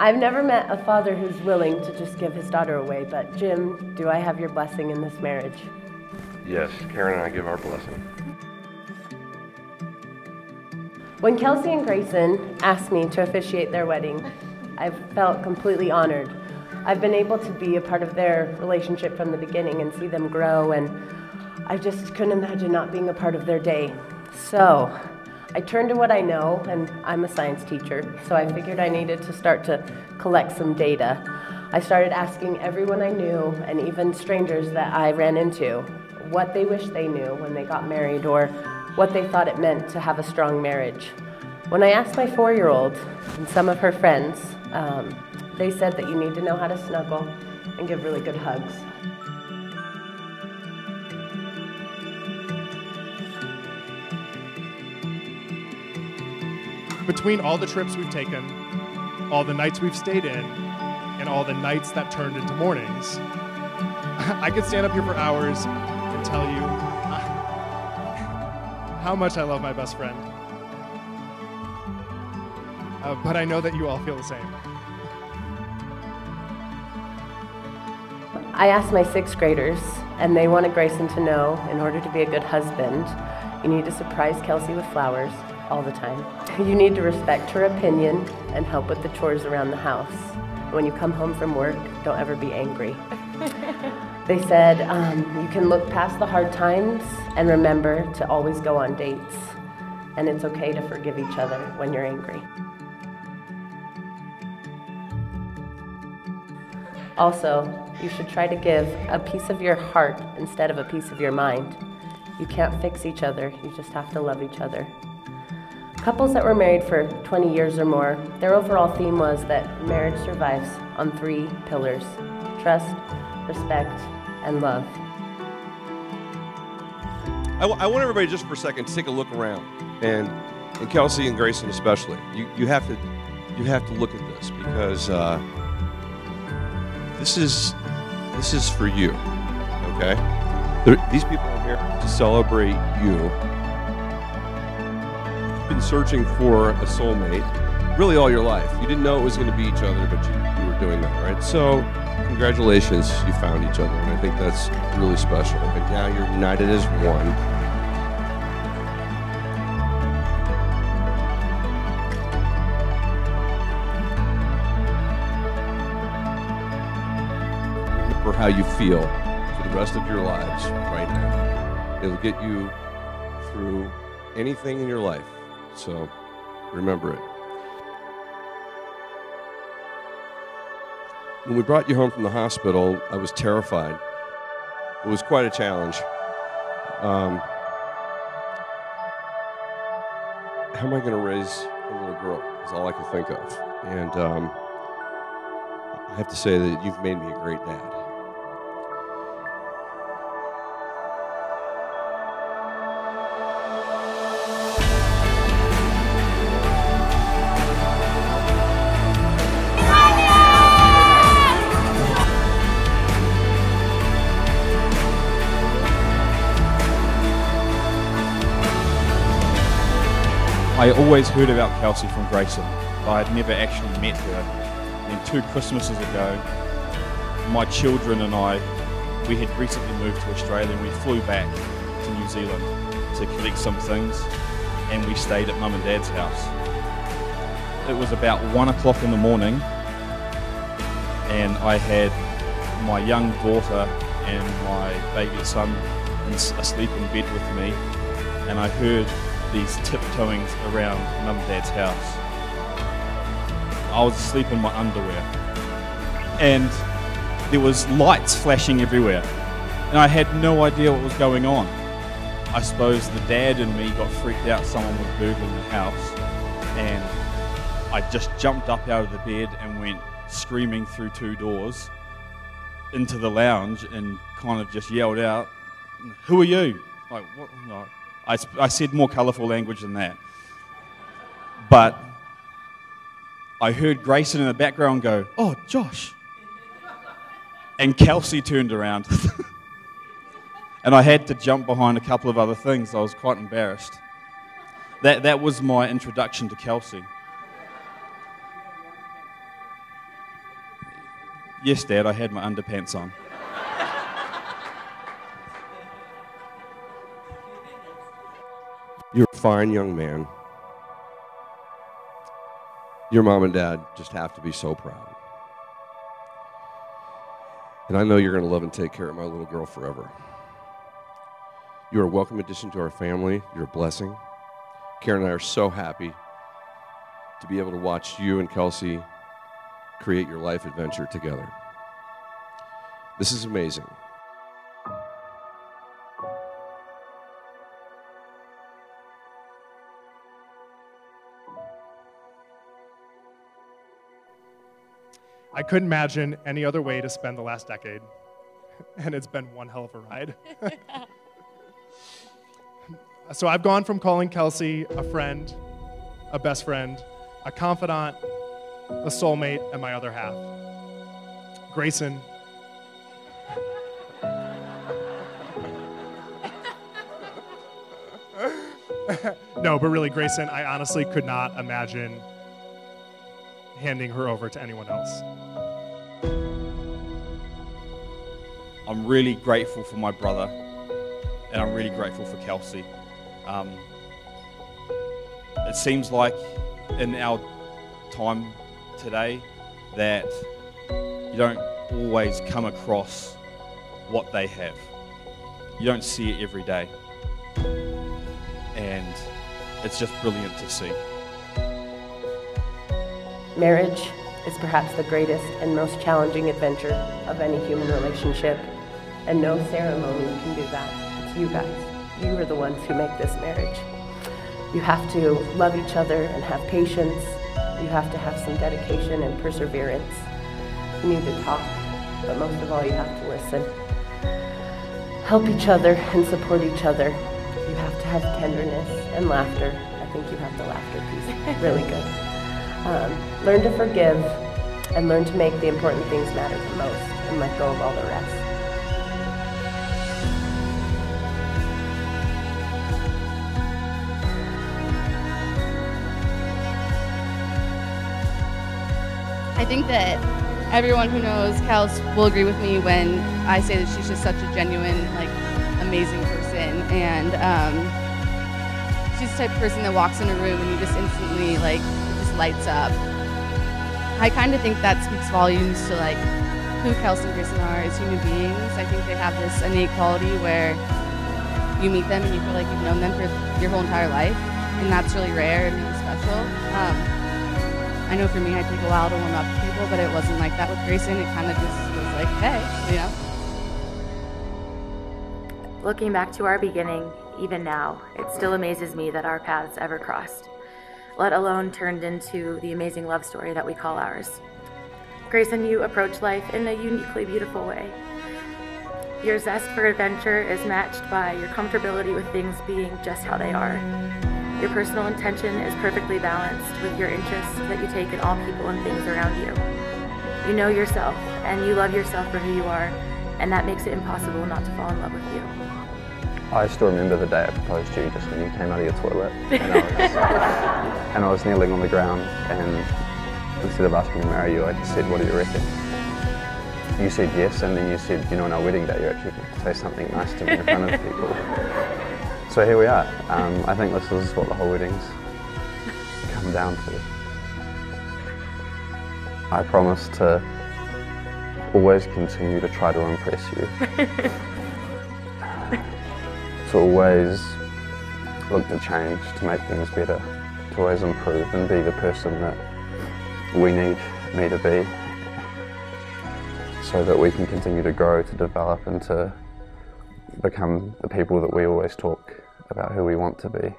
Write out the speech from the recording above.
I've never met a father who's willing to just give his daughter away, but Jim, do I have your blessing in this marriage? Yes, Karen and I give our blessing. When Kelsey and Grayson asked me to officiate their wedding, I felt completely honored. I've been able to be a part of their relationship from the beginning and see them grow, and I just couldn't imagine not being a part of their day. So, I turned to what I know, and I'm a science teacher, so I figured I needed to start to collect some data. I started asking everyone I knew, and even strangers that I ran into, what they wish they knew when they got married or what they thought it meant to have a strong marriage. When I asked my four year old and some of her friends, um, they said that you need to know how to snuggle and give really good hugs. Between all the trips we've taken, all the nights we've stayed in, and all the nights that turned into mornings, I could stand up here for hours and tell you how much I love my best friend. Uh, but I know that you all feel the same. I asked my sixth graders, and they wanted Grayson to know in order to be a good husband, you need to surprise Kelsey with flowers all the time. You need to respect her opinion and help with the chores around the house. When you come home from work, don't ever be angry. they said um, you can look past the hard times and remember to always go on dates. And it's okay to forgive each other when you're angry. Also, you should try to give a piece of your heart instead of a piece of your mind. You can't fix each other, you just have to love each other. Couples that were married for 20 years or more, their overall theme was that marriage survives on three pillars trust, respect, and love. I, w- I want everybody just for a second to take a look around, and and Kelsey and Grayson especially. You you have to you have to look at this because uh, this is this is for you. Okay, there, these people are here to celebrate you. Been searching for a soulmate really all your life. You didn't know it was going to be each other, but you, you were doing that, right? So, congratulations, you found each other, and I think that's really special. And now you're united as one. Remember how you feel for the rest of your lives right now. It'll get you through anything in your life. So remember it. When we brought you home from the hospital, I was terrified. It was quite a challenge. Um, how am I going to raise a little girl? Is all I could think of. And um, I have to say that you've made me a great dad. I always heard about Kelsey from Grayson, but I had never actually met her. And two Christmases ago, my children and I, we had recently moved to Australia and we flew back to New Zealand to collect some things and we stayed at mum and dad's house. It was about one o'clock in the morning and I had my young daughter and my baby son asleep in bed with me and I heard these tiptoeings around mum and dad's house. I was asleep in my underwear and there was lights flashing everywhere and I had no idea what was going on. I suppose the dad and me got freaked out someone was burgling the house and I just jumped up out of the bed and went screaming through two doors into the lounge and kind of just yelled out, Who are you? Like, what? No. I, I said more colourful language than that. But I heard Grayson in the background go, Oh, Josh. And Kelsey turned around. and I had to jump behind a couple of other things. I was quite embarrassed. That, that was my introduction to Kelsey. Yes, Dad, I had my underpants on. You're a fine young man. Your mom and dad just have to be so proud. And I know you're going to love and take care of my little girl forever. You're a welcome addition to our family. You're a blessing. Karen and I are so happy to be able to watch you and Kelsey create your life adventure together. This is amazing. I couldn't imagine any other way to spend the last decade, and it's been one hell of a ride. so I've gone from calling Kelsey a friend, a best friend, a confidant, a soulmate, and my other half. Grayson. no, but really, Grayson, I honestly could not imagine handing her over to anyone else. I'm really grateful for my brother, and I'm really grateful for Kelsey. Um, it seems like in our time today that you don't always come across what they have. You don't see it every day. And it's just brilliant to see. Marriage is perhaps the greatest and most challenging adventure of any human relationship, and no ceremony can do that. It's you guys. You are the ones who make this marriage. You have to love each other and have patience. You have to have some dedication and perseverance. You need to talk, but most of all, you have to listen. Help each other and support each other. You have to have tenderness and laughter. I think you have the laughter piece really good. Um, learn to forgive and learn to make the important things matter the most and let go of all the rest. I think that everyone who knows Kels will agree with me when I say that she's just such a genuine, like, amazing person. And um, she's the type of person that walks in a room and you just instantly, like, lights up. I kind of think that speaks volumes to, like, who Kelsey and Grayson are as human beings. I think they have this innate quality where you meet them and you feel like you've known them for your whole entire life. And that's really rare and really special. Um, I know for me, I take a while to warm up to people, but it wasn't like that with Grayson. It kind of just was like, hey, you know. Looking back to our beginning, even now, it still amazes me that our paths ever crossed, let alone turned into the amazing love story that we call ours. Grayson, you approach life in a uniquely beautiful way. Your zest for adventure is matched by your comfortability with things being just how they are. Your personal intention is perfectly balanced with your interests that you take in all people and things around you. You know yourself, and you love yourself for who you are, and that makes it impossible not to fall in love with you. I still remember the day I proposed to you, just when you came out of your toilet, and I was, and I was kneeling on the ground, and instead of asking to marry you, I just said, "What do you reckon?" You said yes, and then you said, "You know, on our wedding day, you actually get to say something nice to me in front of people." So here we are. Um, I think this is what the whole wedding's come down to. I promise to always continue to try to impress you. to always look to change, to make things better, to always improve and be the person that we need me to be so that we can continue to grow, to develop and to become the people that we always talk about who we want to be.